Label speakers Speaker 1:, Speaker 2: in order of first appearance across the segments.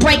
Speaker 1: Break.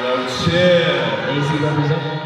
Speaker 2: Easy represent.